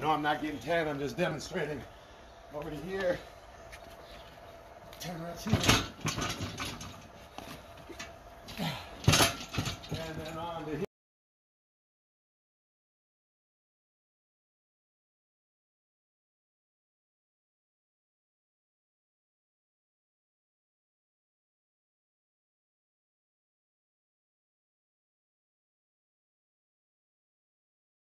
know I'm not getting tan. I'm just demonstrating. Over to here. turn around here.